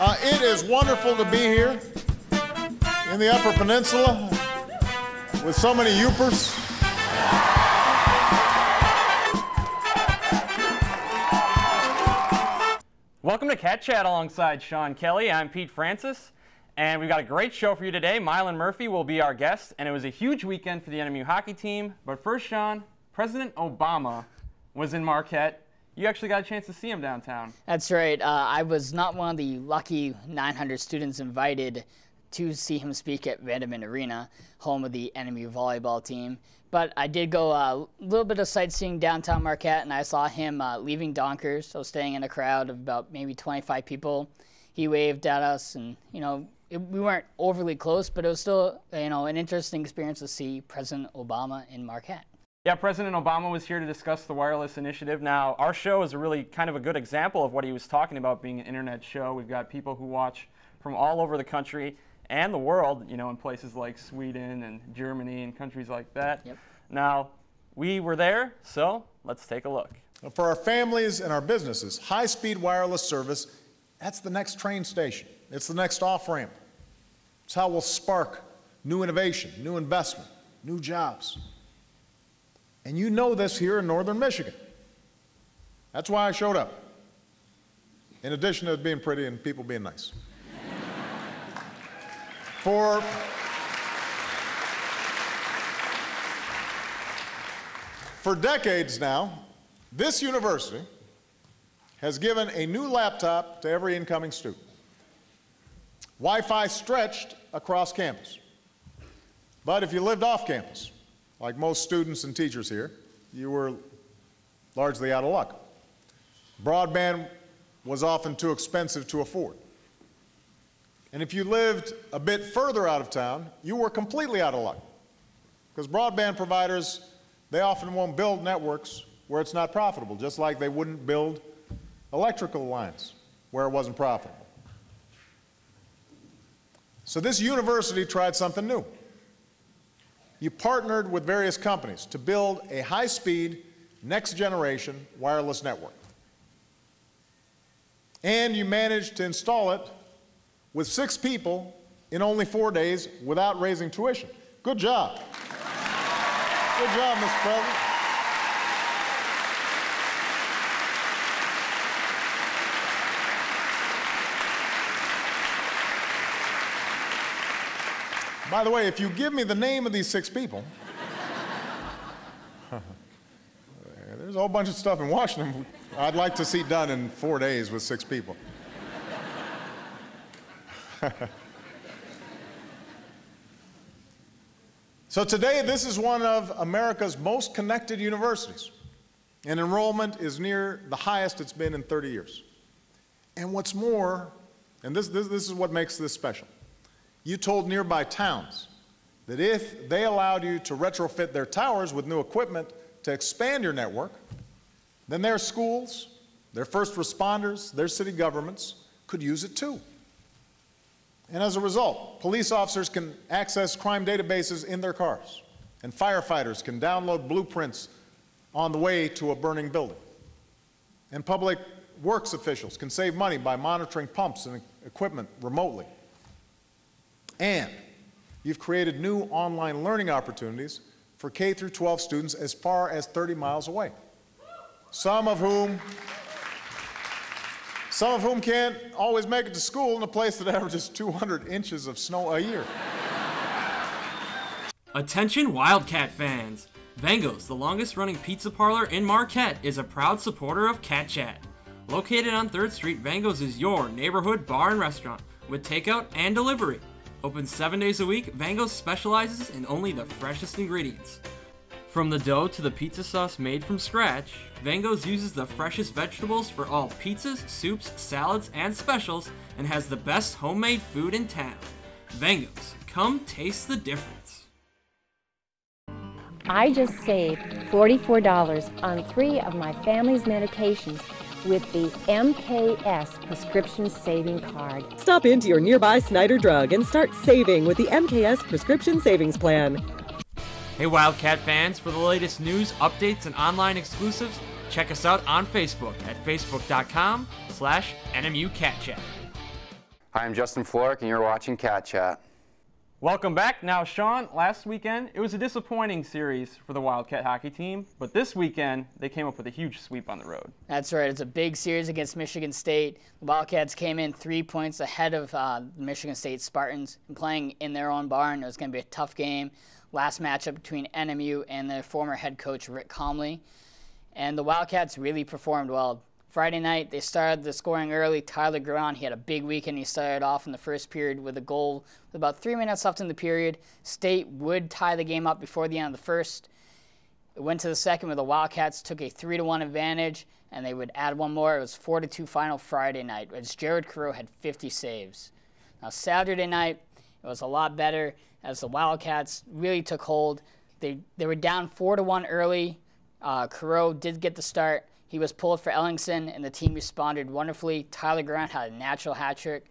Uh, it is wonderful to be here in the Upper Peninsula with so many Yoopers. Welcome to Cat Chat alongside Sean Kelly. I'm Pete Francis, and we've got a great show for you today. Mylan Murphy will be our guest, and it was a huge weekend for the NMU hockey team. But first, Sean, President Obama was in Marquette. You actually got a chance to see him downtown. That's right. Uh, I was not one of the lucky 900 students invited to see him speak at Vandament Arena, home of the NMU volleyball team. But I did go a little bit of sightseeing downtown Marquette, and I saw him uh, leaving Donckers, so staying in a crowd of about maybe 25 people. He waved at us, and you know it, we weren't overly close, but it was still you know an interesting experience to see President Obama in Marquette. Yeah, President Obama was here to discuss the wireless initiative. Now, our show is a really kind of a good example of what he was talking about being an internet show. We've got people who watch from all over the country and the world, you know, in places like Sweden and Germany and countries like that. Yep. Now, we were there, so let's take a look. For our families and our businesses, high speed wireless service, that's the next train station. It's the next off ramp. It's how we'll spark new innovation, new investment, new jobs. And you know this here in northern Michigan. That's why I showed up. In addition to it being pretty and people being nice. For For decades now, this university has given a new laptop to every incoming student. Wi-Fi stretched across campus. But if you lived off campus, like most students and teachers here, you were largely out of luck. Broadband was often too expensive to afford. And if you lived a bit further out of town, you were completely out of luck. Because broadband providers, they often won't build networks where it's not profitable, just like they wouldn't build electrical lines where it wasn't profitable. So this university tried something new. You partnered with various companies to build a high-speed, next-generation wireless network. And you managed to install it with six people in only four days without raising tuition. Good job. Good job, Mr. President. By the way, if you give me the name of these six people, there's a whole bunch of stuff in Washington I'd like to see done in four days with six people. so today, this is one of America's most connected universities, and enrollment is near the highest it's been in 30 years. And what's more, and this, this, this is what makes this special, you told nearby towns that if they allowed you to retrofit their towers with new equipment to expand your network, then their schools, their first responders, their city governments could use it too. And as a result, police officers can access crime databases in their cars, and firefighters can download blueprints on the way to a burning building. And public works officials can save money by monitoring pumps and equipment remotely. And you've created new online learning opportunities for K through 12 students as far as 30 miles away. Some of whom some of whom can't always make it to school in a place that averages 200 inches of snow a year. Attention Wildcat fans! Vango's, the longest running pizza parlor in Marquette, is a proud supporter of Cat Chat. Located on 3rd Street, Vango's is your neighborhood bar and restaurant with takeout and delivery. Open 7 days a week, Vango's specializes in only the freshest ingredients. From the dough to the pizza sauce made from scratch, Vango's uses the freshest vegetables for all pizzas, soups, salads, and specials, and has the best homemade food in town. Vango's, come taste the difference. I just saved $44 on three of my family's medications with the MKS prescription saving card. Stop into your nearby Snyder Drug and start saving with the MKS prescription savings plan. Hey Wildcat fans, for the latest news, updates, and online exclusives, check us out on Facebook at facebook.com slash NMUCatChat. Hi, I'm Justin Florek, and you're watching Cat Chat. Welcome back. Now, Sean, last weekend, it was a disappointing series for the Wildcat hockey team, but this weekend, they came up with a huge sweep on the road. That's right. It's a big series against Michigan State. The Wildcats came in three points ahead of uh, Michigan State Spartans and playing in their own barn. It was going to be a tough game. Last matchup between NMU and their former head coach, Rick Comley. And the Wildcats really performed well. Friday night, they started the scoring early. Tyler Gron, he had a big weekend. He started off in the first period with a goal with about three minutes left in the period. State would tie the game up before the end of the first. It went to the second where the Wildcats took a 3 to 1 advantage, and they would add one more. It was 4 to 2 final Friday night, as Jared Coreau had 50 saves. Now, Saturday night, it was a lot better as the Wildcats really took hold. They, they were down 4 to 1 early. Uh, Coreau did get the start. He was pulled for Ellingson, and the team responded wonderfully. Tyler Gron had a natural hat trick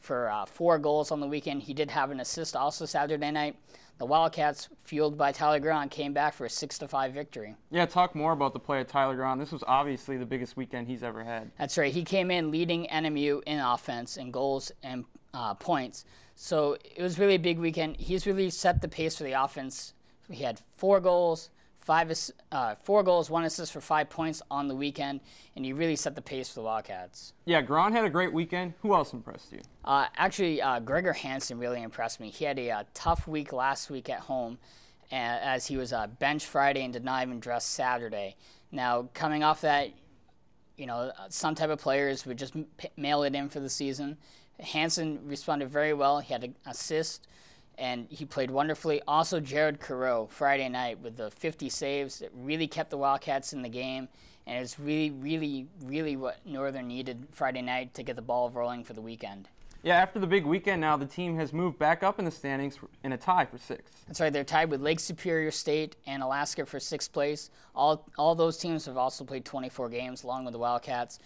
for uh, four goals on the weekend. He did have an assist also Saturday night. The Wildcats, fueled by Tyler Gron, came back for a six to five victory. Yeah, talk more about the play of Tyler Gron. This was obviously the biggest weekend he's ever had. That's right. He came in leading NMU in offense and goals and uh, points. So it was really a big weekend. He's really set the pace for the offense. He had four goals, five, uh, four goals, one assist for five points on the weekend, and he really set the pace for the Wildcats. Yeah, Gron had a great weekend. Who else impressed you? Uh, actually, uh, Gregor Hansen really impressed me. He had a, uh, tough week last week at home, as he was uh, bench Friday and did not even dress Saturday. Now, coming off that, you know, some type of players would just mail it in for the season. Hansen responded very well. He had an assist and he played wonderfully. Also, Jared Coreau Friday night with the 50 saves. It really kept the Wildcats in the game, and it's really, really, really what Northern needed Friday night to get the ball rolling for the weekend. Yeah, after the big weekend now, the team has moved back up in the standings in a tie for sixth. That's right. They're tied with Lake Superior State and Alaska for sixth place. All, all those teams have also played 24 games along with the Wildcats.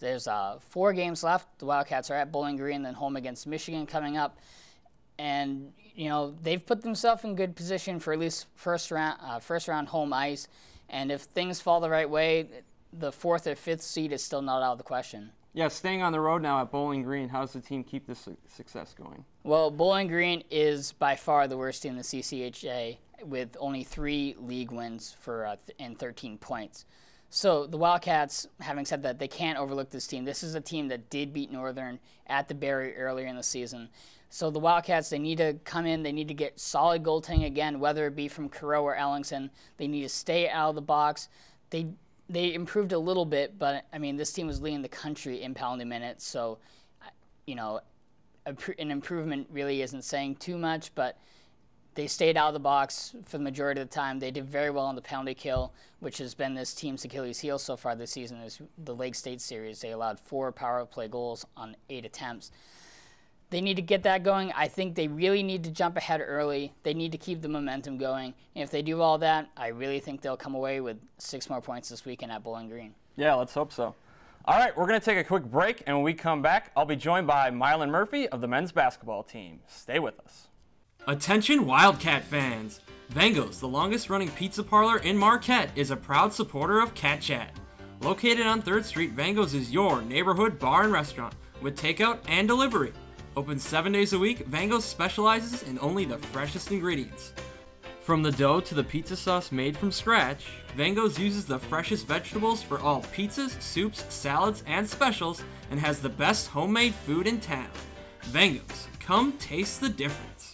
There's uh, four games left. The Wildcats are at Bowling Green, then home against Michigan coming up and you know they've put themselves in good position for at least first round uh, first round home ice. And if things fall the right way, the fourth or fifth seed is still not out of the question. Yeah, staying on the road now at Bowling Green, how does the team keep this success going? Well, Bowling Green is by far the worst team in the CCHA with only three league wins for uh, th- and 13 points. So the Wildcats, having said that, they can't overlook this team. This is a team that did beat Northern at the Berry earlier in the season. So the Wildcats, they need to come in. They need to get solid goaltending again, whether it be from Coreau or Ellingson. They need to stay out of the box. They they improved a little bit, but I mean, this team was leading the country in penalty minutes. So, you know, an improvement really isn't saying too much, but they stayed out of the box for the majority of the time. They did very well on the penalty kill, which has been this team's Achilles heel so far this season. Is the Lake State series. They allowed four power play goals on eight attempts. They need to get that going. I think they really need to jump ahead early. They need to keep the momentum going. And if they do all that, I really think they'll come away with six more points this weekend at Bowling Green. Yeah, let's hope so. All right, we're going to take a quick break, and when we come back, I'll be joined by Mylan Murphy of the men's basketball team. Stay with us. Attention Wildcat fans! Vangos, the longest running pizza parlor in Marquette, is a proud supporter of Cat Chat. Located on 3rd Street, Vangos is your neighborhood bar and restaurant with takeout and delivery. Open seven days a week, Vangos specializes in only the freshest ingredients. From the dough to the pizza sauce made from scratch, Vangos uses the freshest vegetables for all pizzas, soups, salads, and specials, and has the best homemade food in town. Vangos, come taste the difference.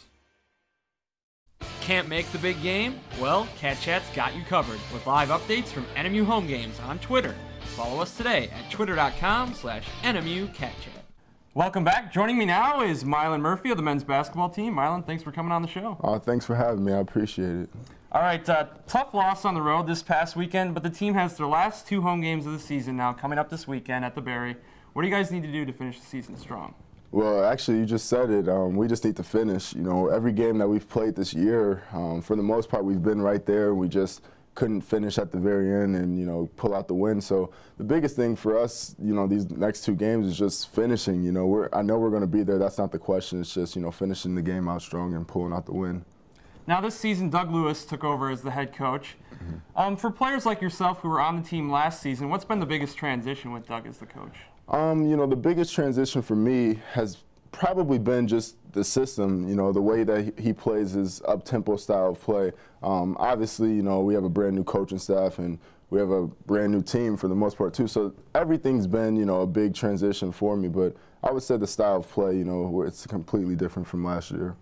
Can't make the big game? Well, Cat Chat's got you covered with live updates from NMU home games on Twitter. Follow us today at twitter.com slash NMU Cat Chat. Welcome back. Joining me now is Mylan Murphy of the men's basketball team. Mylan, thanks for coming on the show. Oh, thanks for having me. I appreciate it. All right, uh, tough loss on the road this past weekend, but the team has their last two home games of the season now coming up this weekend at the Berry. What do you guys need to do to finish the season strong? Well, actually, you just said it. Um, we just need to finish. You know, every game that we've played this year, um, for the most part, we've been right there. We just couldn't finish at the very end and you know pull out the win. So the biggest thing for us, you know, these next two games is just finishing. You know, we're I know we're going to be there. That's not the question. It's just you know finishing the game out strong and pulling out the win. Now, this season, Doug Lewis took over as the head coach. Um, for players like yourself who were on the team last season, what's been the biggest transition with Doug as the coach? Um, you know, the biggest transition for me has probably been just the system, you know, the way that he plays his up tempo style of play. Um, obviously, you know, we have a brand new coaching staff and we have a brand new team for the most part, too. So everything's been, you know, a big transition for me. But I would say the style of play, you know, where it's completely different from last year.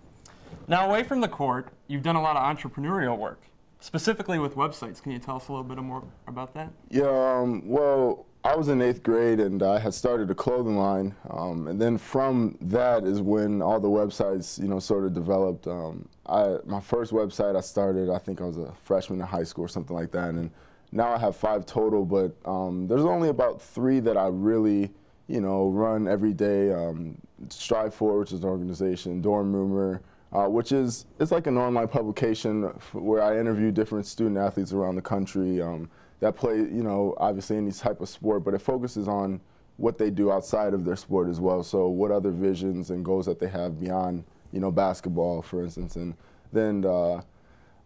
Now, away from the court, you've done a lot of entrepreneurial work, specifically with websites. Can you tell us a little bit more about that? Yeah, um, well, I was in eighth grade and I had started a clothing line, um, and then from that is when all the websites, you know, sort of developed. Um, I, my first website I started, I think I was a freshman in high school or something like that, and now I have five total, but um, there's only about three that I really, you know, run every day. Um, Strive For, which is an organization, Dorm Rumor, uh, which is it's like an online publication where I interview different student athletes around the country um, that play, you know, obviously any type of sport, but it focuses on what they do outside of their sport as well. So what other visions and goals that they have beyond, you know, basketball, for instance. And then uh,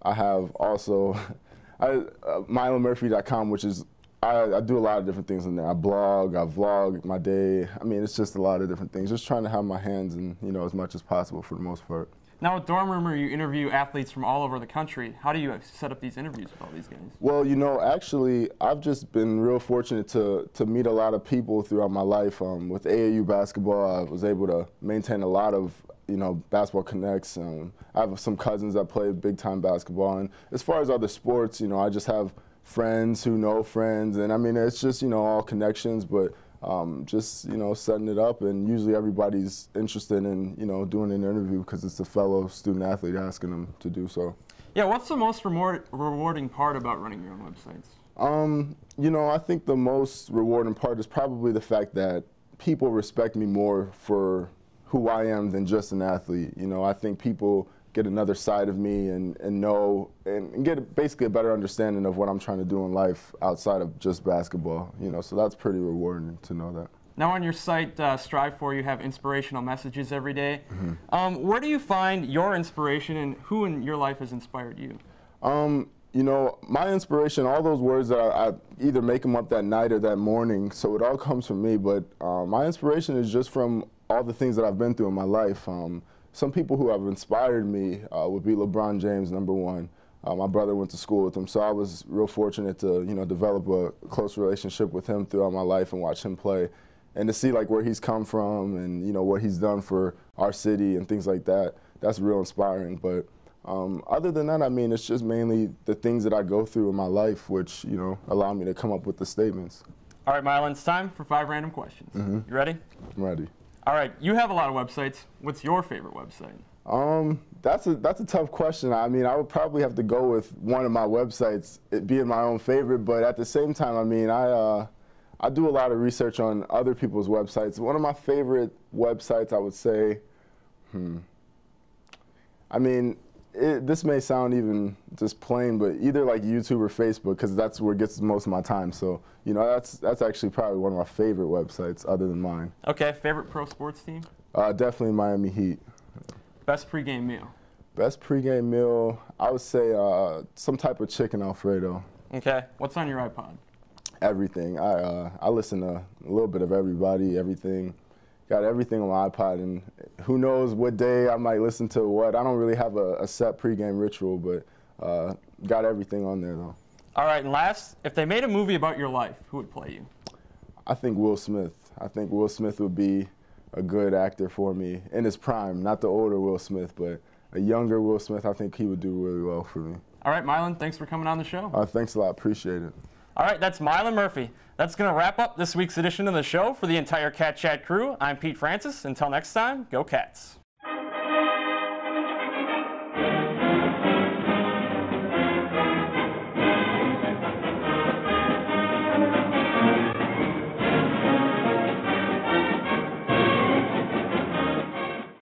I have also I, uh, which is I, I, do a lot of different things in there. I blog, I vlog my day. I mean, it's just a lot of different things. Just trying to have my hands in, you know, as much as possible for the most part. Now, with Dorm Rumor, you interview athletes from all over the country. How do you set up these interviews with all these guys? Well, you know, actually, I've just been real fortunate to, to meet a lot of people throughout my life. Um, with AAU basketball, I was able to maintain a lot of, you know, basketball connects. Um, I have some cousins that play big time basketball. And as far as other sports, you know, I just have friends who know friends. And I mean, it's just, you know, all connections. But um, just you know setting it up and usually everybody's interested in you know doing an interview because it's a fellow student athlete asking them to do so yeah what's the most reward rewarding part about running your own websites um, you know i think the most rewarding part is probably the fact that people respect me more for who i am than just an athlete you know i think people get another side of me and, and know and, and, get basically a better understanding of what I'm trying to do in life outside of just basketball. You know, so that's pretty rewarding to know that. Now on your site, uh, Strive For, you have inspirational messages every day. Mm-hmm. Um, where do you find your inspiration and who in your life has inspired you? Um, you know, my inspiration, all those words that I, I, either make them up that night or that morning, so it all comes from me. But uh, my inspiration is just from all the things that I've been through in my life. Um, some people who have inspired me uh, would be LeBron James, number one. Uh, my brother went to school with him, so I was real fortunate to you know develop a close relationship with him throughout my life and watch him play, and to see like where he's come from and you know what he's done for our city and things like that. That's real inspiring. But um, other than that, I mean, it's just mainly the things that I go through in my life, which you know allow me to come up with the statements. All right, Mylan, it's time for five random questions. Mm-hmm. You ready? I'm ready. All right, you have a lot of websites. What's your favorite website? Um, that's a that's a tough question. I mean, I would probably have to go with one of my websites, it being my own favorite. But at the same time, I mean, I uh, I do a lot of research on other people's websites. One of my favorite websites, I would say, hmm. I mean, it, this may sound even just plain, but either like YouTube or Facebook, because that's where it gets most of my time. So, you know, that's that's actually probably one of my favorite websites other than mine. Okay, favorite pro sports team? Uh, definitely Miami Heat. Best pregame meal? Best pregame meal, I would say uh, some type of chicken Alfredo. Okay, what's on your iPod? Everything. I uh, I listen to a little bit of everybody, everything got everything on my iPod, and who knows what day I might listen to what. I don't really have a, a set pregame ritual, but uh, got everything on there though. All right, and last, if they made a movie about your life, who would play you? I think Will Smith. I think Will Smith would be a good actor for me in his prime, not the older Will Smith, but a younger Will Smith. I think he would do really well for me. All right, Mylan, thanks for coming on the show. Uh, thanks a lot. Appreciate it. All right, that's Mylan Murphy. That's going to wrap up this week's edition of the show for the entire Cat Chat crew. I'm Pete Francis. Until next time, go Cats.